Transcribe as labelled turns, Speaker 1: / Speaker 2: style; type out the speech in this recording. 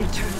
Speaker 1: Eternal.